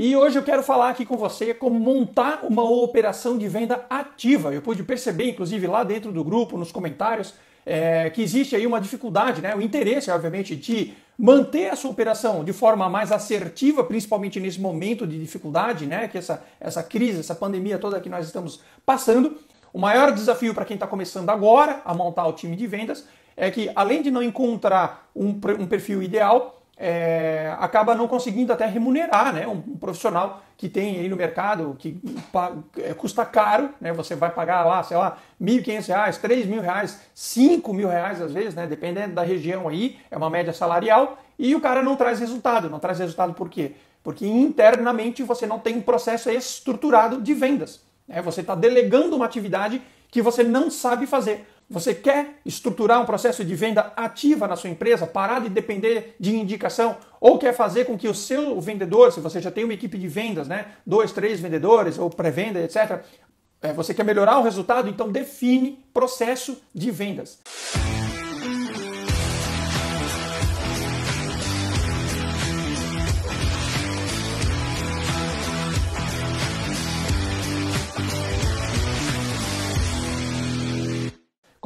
E hoje eu quero falar aqui com você como montar uma operação de venda ativa. Eu pude perceber, inclusive lá dentro do grupo, nos comentários, é, que existe aí uma dificuldade, né? o interesse, obviamente, de manter essa operação de forma mais assertiva, principalmente nesse momento de dificuldade, né? que essa, essa crise, essa pandemia toda que nós estamos passando. O maior desafio para quem está começando agora a montar o time de vendas é que, além de não encontrar um, um perfil ideal, é, acaba não conseguindo até remunerar né, um, profissional que tem aí no mercado, que é, custa caro, né, você vai pagar lá, sei lá, R$ 1.500, R$ mil reais, R$ mil reais às vezes, né, dependendo da região aí, é uma média salarial, e o cara não traz resultado. Não traz resultado por quê? Porque internamente você não tem um processo estruturado de vendas. Né, você está delegando uma atividade que você não sabe fazer. Você quer estruturar um processo de venda ativa na sua empresa, parar de depender de indicação, ou quer fazer com que o seu vendedor, se você já tem uma equipe de vendas, né, dois, três vendedores ou pré-venda, etc., é, você quer melhorar o resultado, então define processo de vendas.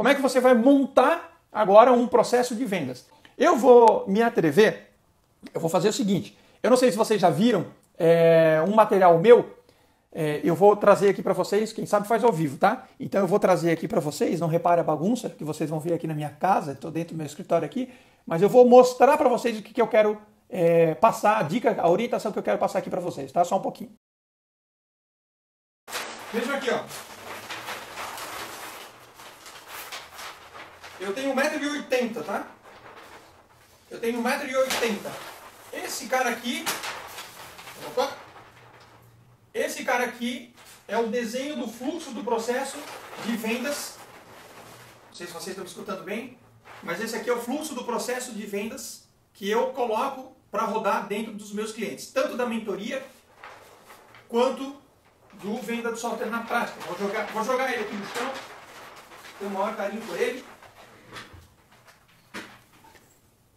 Como é que você vai montar agora um processo de vendas? Eu vou me atrever, eu vou fazer o seguinte. Eu não sei se vocês já viram é, um material meu. É, eu vou trazer aqui para vocês, quem sabe faz ao vivo, tá? Então eu vou trazer aqui para vocês, não repare a bagunça que vocês vão ver aqui na minha casa, estou dentro do meu escritório aqui, mas eu vou mostrar para vocês o que, que eu quero é, passar, a dica, a orientação que eu quero passar aqui para vocês, tá? Só um pouquinho. Vejam aqui, ó. Eu tenho 1,80m, tá? Eu tenho 1,80m. Esse cara aqui. Opa! Esse cara aqui é o desenho do fluxo do processo de vendas. Não sei se vocês estão me escutando bem, mas esse aqui é o fluxo do processo de vendas que eu coloco para rodar dentro dos meus clientes, tanto da mentoria quanto do venda do software na prática. Vou jogar, vou jogar ele aqui no chão, tenho o maior carinho por ele.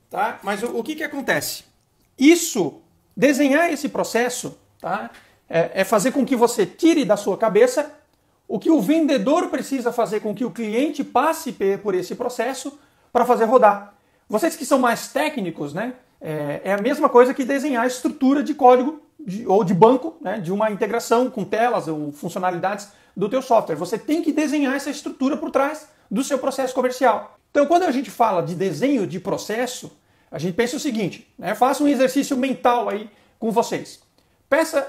Tá? Mas o, o que, que acontece? Isso, desenhar esse processo, tá? É, é fazer com que você tire da sua cabeça o que o vendedor precisa fazer com que o cliente passe por esse processo para fazer rodar. Vocês que são mais técnicos, né? É, é, a mesma coisa que desenhar a estrutura de código de, ou de banco, né? De uma integração com telas ou funcionalidades do teu software. Você tem que desenhar essa estrutura por trás do seu processo comercial. Então, quando a gente fala de desenho de processo, a gente pensa o seguinte, né? faça um exercício mental aí com vocês. Peça,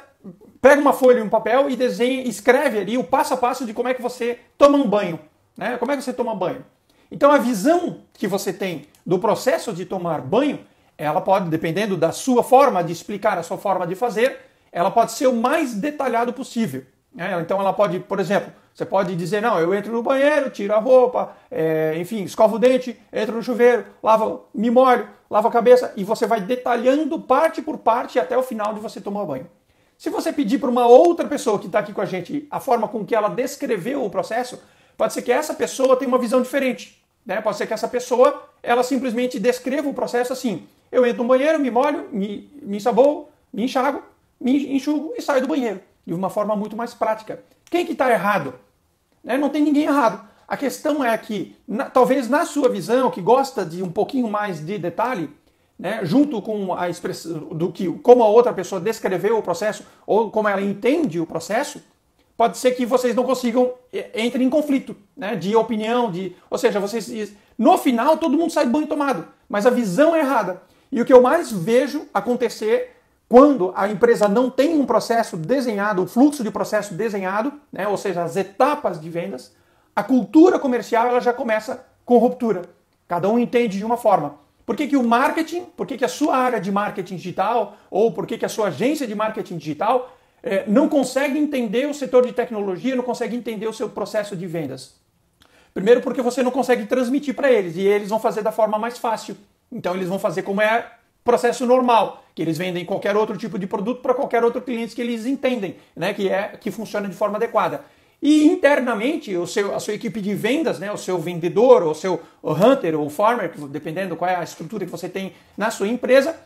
pega uma folha e um papel e desenhe, escreve ali o passo a passo de como é que você toma um banho. Né? Como é que você toma banho? Então a visão que você tem do processo de tomar banho, ela pode, dependendo da sua forma de explicar, a sua forma de fazer, ela pode ser o mais detalhado possível. Né? Então ela pode, por exemplo, você pode dizer, não, eu entro no banheiro, tiro a roupa, é, enfim, escovo o dente, entro no chuveiro, lavo, me molho, lavo a cabeça e você vai detalhando parte por parte até o final de você tomar banho. Se você pedir para uma outra pessoa que está aqui com a gente a forma com que ela descreveu o processo, pode ser que essa pessoa tenha uma visão diferente. Né? Pode ser que essa pessoa ela simplesmente descreva o processo assim: eu entro no banheiro, me molho, me, me ensaboo, me enxago, me enxugo e saio do banheiro. De uma forma muito mais prática. Quem que está errado? Né? Não tem ninguém errado. A questão é que, na, talvez na sua visão, que gosta de um pouquinho mais de detalhe, né, junto com a expressão do que como a outra pessoa descreveu o processo ou como ela entende o processo, pode ser que vocês não consigam entrem em conflito, né, de opinião, de, ou seja, vocês no final todo mundo sai banho tomado, mas a visão é errada. E o que eu mais vejo acontecer quando a empresa não tem um processo desenhado, um fluxo de processo desenhado, né, ou seja, as etapas de vendas, a cultura comercial ela já começa com ruptura. Cada um entende de uma forma. Por que, que o marketing, por que, que a sua área de marketing digital, ou por que, que a sua agência de marketing digital é, não consegue entender o setor de tecnologia, não consegue entender o seu processo de vendas? Primeiro, porque você não consegue transmitir para eles e eles vão fazer da forma mais fácil. Então, eles vão fazer como é processo normal, que eles vendem qualquer outro tipo de produto para qualquer outro cliente que eles entendem, né, que é que funciona de forma adequada. E internamente, o seu, a sua equipe de vendas, né, o seu vendedor, o seu hunter ou farmer, dependendo qual é a estrutura que você tem na sua empresa,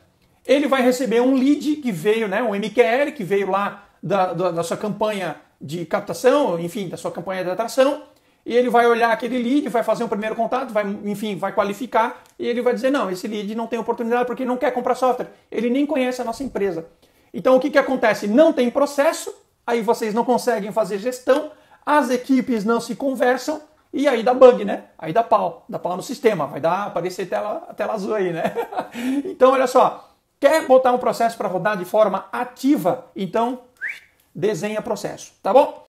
ele vai receber um lead que veio, né, um MQL, que veio lá da, da, da sua campanha de captação, enfim, da sua campanha de atração, e ele vai olhar aquele lead, vai fazer um primeiro contato, vai, enfim, vai qualificar, e ele vai dizer, não, esse lead não tem oportunidade porque ele não quer comprar software, ele nem conhece a nossa empresa. Então o que, que acontece? Não tem processo, aí vocês não conseguem fazer gestão, as equipes não se conversam, e aí dá bug, né? Aí dá pau, dá pau no sistema, vai dar aparecer tela, tela azul aí, né? então olha só, quer botar um processo para rodar de forma ativa, então desenha processo, tá bom?